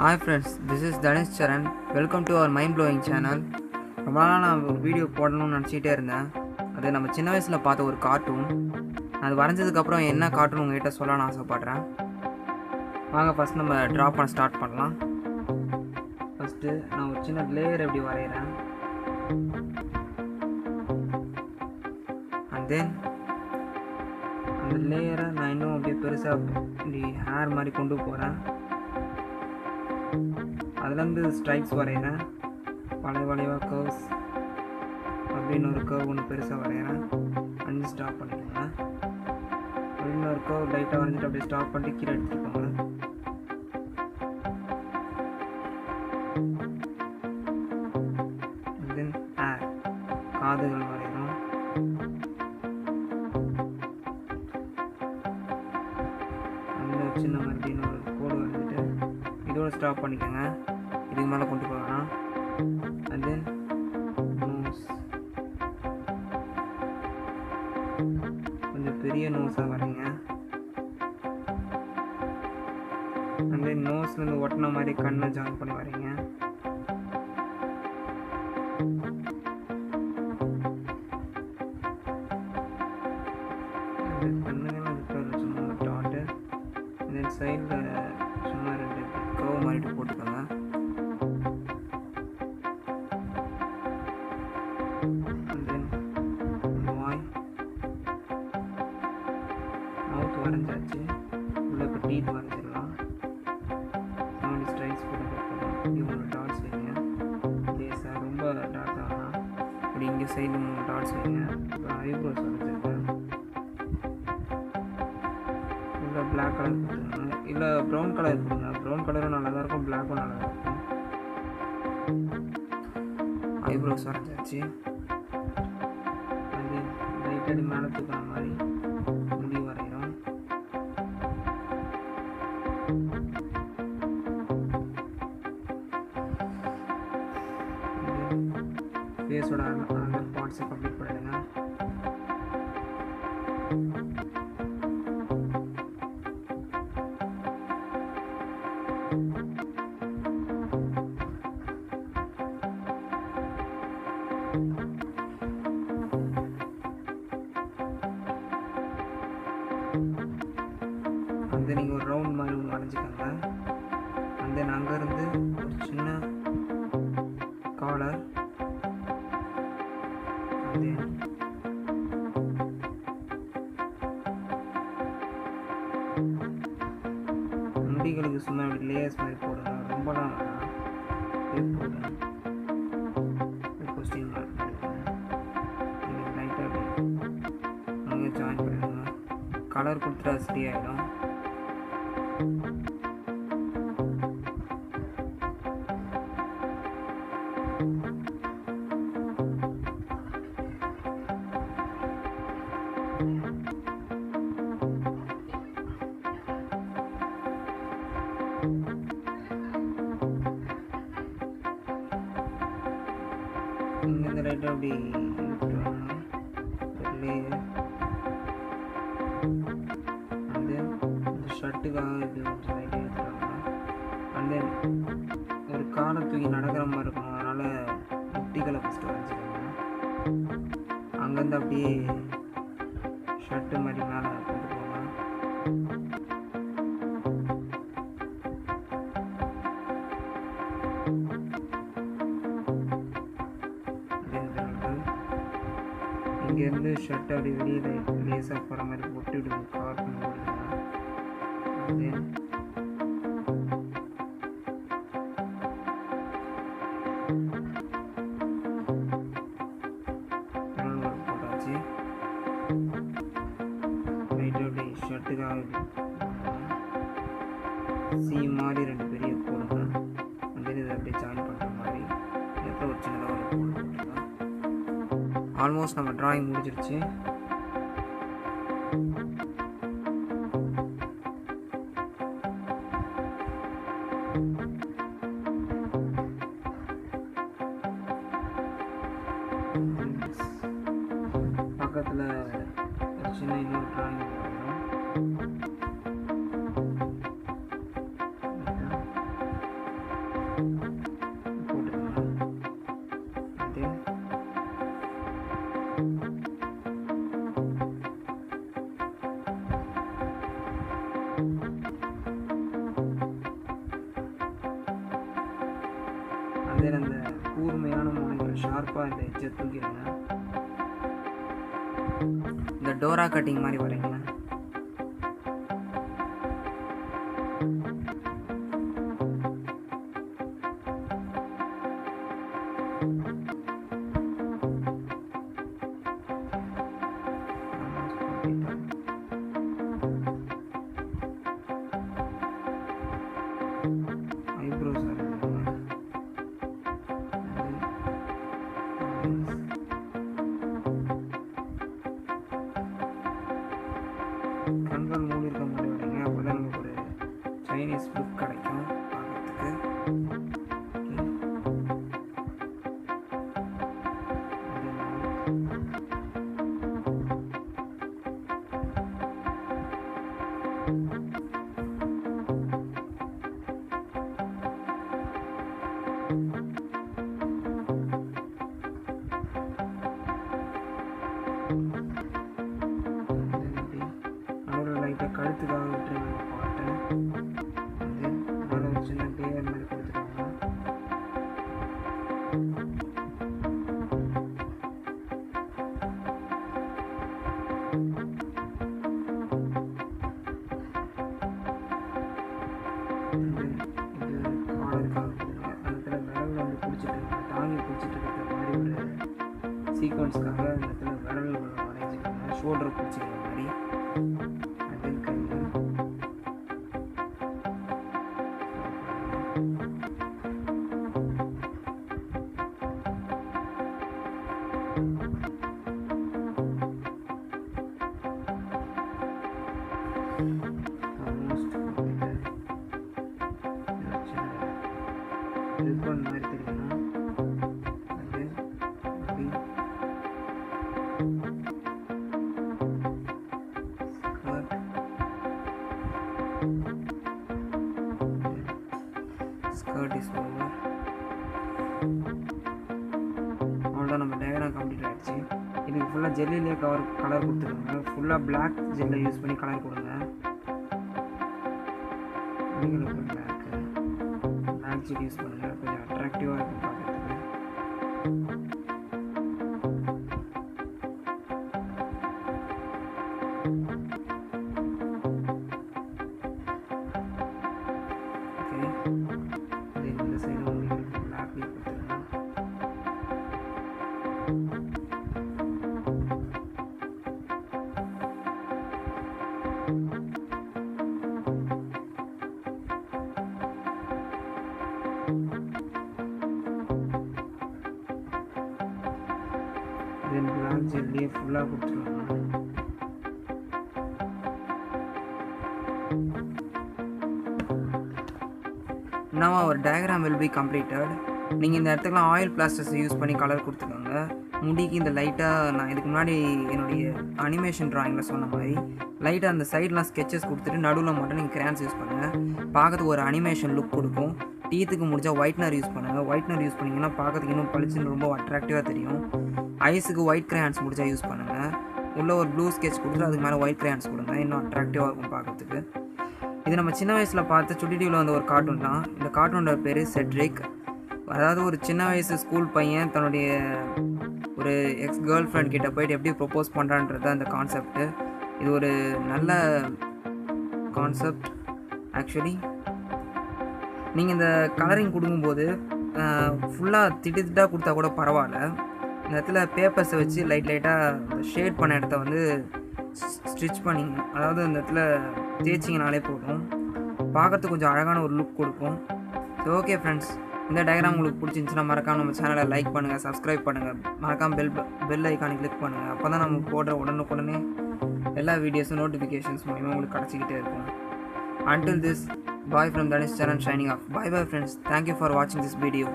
Hi friends this is Dhanesh Saran welcome to our mind blowing channel ரொம்ப நாளாக நான் ஒரு வீடியோ போடணும்னு நினச்சிக்கிட்டே இருந்தேன். அது நம்ம சின்ன வயசில் பார்த்த ஒரு கார்ட்டூன் அது வரைஞ்சதுக்கப்புறம் என்ன கார்ட்டூன் உங்ககிட்ட சொல்லணும்னு ஆசைப்பட்றேன்? வாங்க ஃபஸ்ட் நம்ம ட்ரா பண்ண ஸ்டார்ட் பண்ணலாம். ஃபஸ்ட்டு நான் ஒரு சின்ன லேயர் எப்படி வரைகிறேன் அண்ட் தென் அந்த லேயரை நான் இன்னும் அப்படியே பெருசாக இப்படி ஹேர் மாதிரி கொண்டு போகிறேன் அதுலேருந்து ஸ்ட்ரைப்ஸ் வரைகிறேன் வளைய வளைவாக கர்வ்ஸ் அப்படின்னு ஒரு கர்வ் ஒன்று பெருசாக வரைகிறேன் அஞ்சு ஸ்டாப் பண்ணிக்கோங்க. அப்படின்னு ஒரு கர்வ் லைட்டாக வரைஞ்சிட்டு அப்படியே ஸ்டாப் பண்ணிட்டு கீழே எடுத்துக்கோங்க தென் ஹேர் காதுகள் வரைகிறோம் அந்த சின்ன மாதிரி ஒரு கோடு வந்துட்டு இதோட ஸ்டாப் பண்ணிக்கோங்க. இதுக்கு மேலே கொண்டு போகலாம். அண்ட் தென் நோஸ் கொஞ்சம் பெரிய நோஸாக வரீங்க. அண்ட் தென் நோஸ்லேருந்து ஒட்டின மாதிரி கண்ணை ஜாயின் பண்ணி வரீங்க. அப்படி இங்கே சைடு மூணு டாட்ஸ் வைங்க ஐப்ரோஸ் வரைஞ்சிருக்கேன் இல்லை பிளாக் கலர் கொடுத்துருங்க இல்லை ப்ரௌன் கலர் கொடுங்க. ப்ரௌன் கலரும் நல்லா தான் இருக்கும் பிளாக்கும் நல்லா தான் இருக்கும். ஐப்ரோஸ் வரைஞ்சாச்சு அது லைட்டடி மேலே தூக்கிற மாதிரி. அந்த கம்ப்ளீட் பண்ணிடுங்க வந்து நீங்கள் ஒரு ரவுண்ட் மாதிரி ஒன்று வரைஞ்சிக்கோங்க. அந்த தென் அங்கேருந்து ஒரு சின்ன காலர் தென் முடிகளுக்கு சும்மா இப்படி லேயர்ஸ் மாதிரி போடுங்க ரொம்ப வேணாம் போடுங்க கொஸ்டின் மார்க் நீங்கள் லைட்டாக அங்கே ஜாயின் பண்ணிடுங்க. கலர் கொடுத்துட்டா சரி ஆகிடும் அப்படி ஒரு இந்த ஷர்ட்டுக்காக இது கொஞ்சம் லைட்டாக அண்ட் தென் ஒரு காலை தூக்கி நடக்கிற மாதிரி இருக்கணும். அதனால் குட்டிகளை ஃபஸ்ட்டு வரைஞ்சிக்கோங்க அங்கேருந்து அப்படியே ஷர்ட்டு மாதிரி மேலே இங்கேருந்து ஷர்ட் அப்படி வெளியில் லேசாக போகிற மாதிரி ஒட்டி கவர் பண்ணி விடுங்க தென் சி மாதிரி ரெண்டு பெரிய ஆல்மோஸ்ட் நம்ம டிராயிங் முடிஞ்சிருச்சு. பக்கத்தில் சின்ன இன்னொரு டிராயிங் பண்ணுறோம் அதில் அந்த கூர்மையான முனைகள் ஷார்ப்பாக இந்த எட்ஜை தூக்கிடுங்க. இந்த டோரா கட்டிங் மாதிரி வரைங்க. you கண்கள் மூடி இருக்க மாதிரி வரீங்க அப்போ தான் நமக்கு ஒரு சைனீஸ் லுக் கிடைக்கும். பார்க்கறதுக்கு. thank you வந்து பிடிச்சிட்டு இருக்கு தாங்கி இருக்கிற மாதிரி ஒரு சீக்வன்ஸ்க்காக இந்த இடத்துல விரல் வரைஞ்சிக்கோங்க ஷோல்டர் பிடிச்சிக்கிற மாதிரி ஆல்மோஸ்ட் ரிப்பன் மாதிரி தெரியணும் அது அப்படி ஜெல்லிலே கவர் கலர் கொடுத்துருங்க. ஃபுல்லாக பிளாக் ஜெல்லை யூஸ் பண்ணி கலர் கொடுங்க. நீங்களுக்கு பிளாக் பிளாக் ஜெல் யூஸ் பண்ணுங்கள் கொஞ்சம் அட்ராக்டிவாக இருக்கும் பார்க்குறதுக்கு ஓகே தென் பிளாக் ஜெல்லியை ஃபுல்லாக கொடுத்துருவாங்க now our diagram will be completed. நீங்கள் இந்த இடத்துக்குலாம் ஆயில் பிளாஸ்டர்ஸ் யூஸ் பண்ணி கலர் கொடுத்துக்கோங்க. முடிக்கு இந்த லைட்டாக நான் இதுக்கு முன்னாடி என்னுடைய அனிமேஷன் ட்ராயிங்கில் சொன்ன மாதிரி லைட்டாக அந்த சைட்லாம் ஸ்கெச்சஸ் கொடுத்துட்டு நடுவில் மட்டும் நீங்கள் கிரான்ஸ் யூஸ் பண்ணுங்கள் பார்க்கறதுக்கு ஒரு அனிமேஷன் லுக் கொடுக்கும். டீத்துக்கு முடிஞ்சால் ஒயிட்னர் யூஸ் பண்ணுங்கள் ஒயிட்னர் யூஸ் பண்ணிங்கன்னா பார்க்கறதுக்கு இன்னும் பளிச்சுன்னு ரொம்ப அட்ராக்டிவாக தெரியும். ஐஸுக்கு ஒயிட் கிரான்ஸ் முடிச்சா யூஸ் பண்ணுங்கள் உள்ளே ஒரு ப்ளூ ஸ்கெட்ச் கொடுத்துட்டு அதுக்கு மேலே ஒயிட் கிரான்ஸ் கொடுங்க. இன்னும் அட்ராக்டிவாக இருக்கும் பார்க்கறதுக்கு. இது நம்ம சின்ன வயசில் பார்த்து சுட்டி வந்த ஒரு கார்ட்டூன் தான். இந்த கார்ட்டூனோட பேர் செட்ரிக் அதாவது ஒரு சின்ன வயசு ஸ்கூல் பையன் தன்னுடைய ஒரு எக்ஸ் கேர்ள் ஃப்ரெண்ட் கிட்ட போயிட்டு எப்படி ப்ரொப்போஸ் பண்ணுறான்றது அந்த கான்செப்ட்டு இது ஒரு நல்ல கான்செப்ட் ஆக்சுவலி நீங்கள் இந்த கலரிங் கொடுக்கும்போது ஃபுல்லாக திட்டு திட்டாக கொடுத்தா கூட பரவாயில்ல. இந்த இடத்துல பேப்பர்ஸை வச்சு லைட் லைட்டாக ஷேட் பண்ண இடத்த வந்து ஸ்டிச் பண்ணிங்க அதாவது இந்த இடத்துல தேய்ச்சிங்கனாலே போதும். பார்க்கறதுக்கு கொஞ்சம் அழகான ஒரு லுக் கொடுக்கும். ஸோ ஓகே ஃப்ரெண்ட்ஸ் இந்த டயக்ராம் உங்களுக்கு பிடிச்சிருந்துச்சுன்னா மறக்காமல் நம்ம சேனலை லைக் பண்ணுங்கள் சப்ஸ்கிரைப் பண்ணுங்கள் மறக்காமல் பெல் பெல் ஐக்கானை கிளிக் பண்ணுங்கள் அப்போ தான் நம்ம போடுற உடனுக்குடனே எல்லா வீடியோஸும் நோட்டிஃபிகேஷன்ஸ் மூலிமா உங்களுக்கு கிடச்சிக்கிட்டே இருக்கும். Until this bye from Dhanish Saran signing off bye bye friends thank you for வாட்சிங் திஸ் வீடியோ